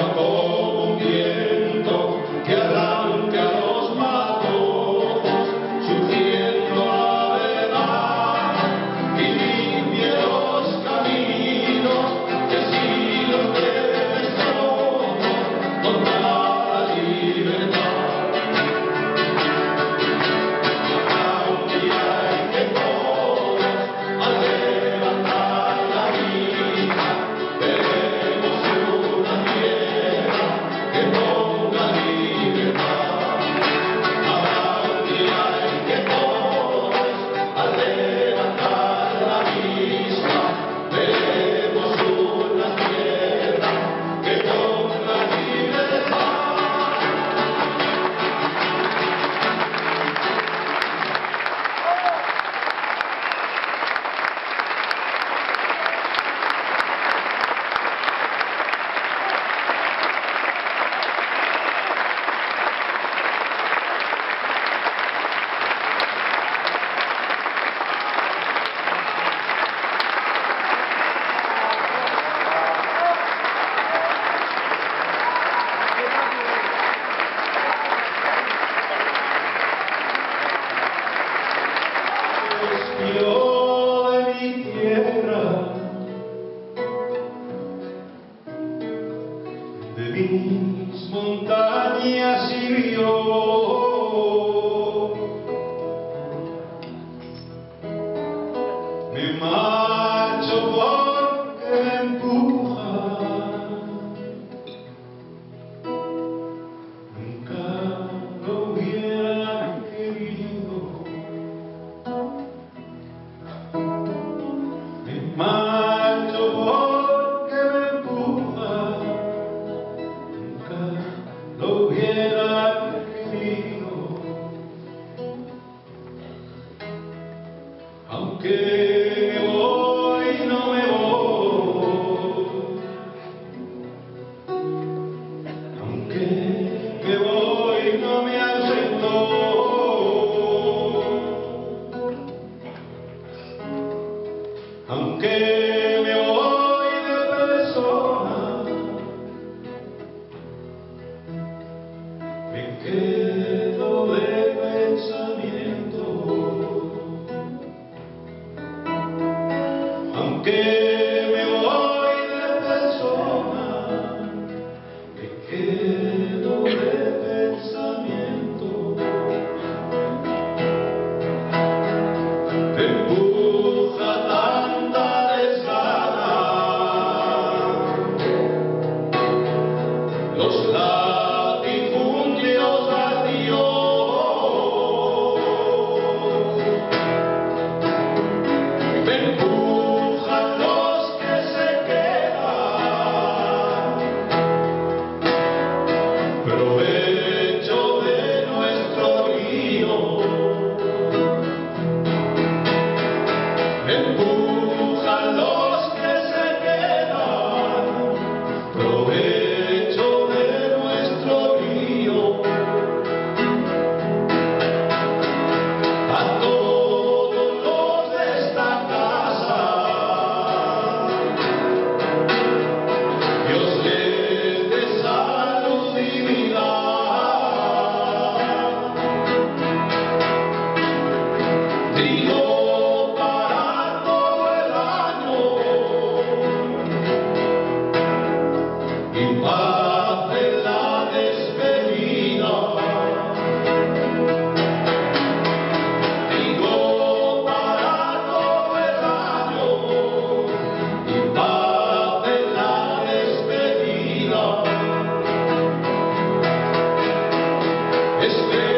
amor. spontanea sirio Okay. Spirit.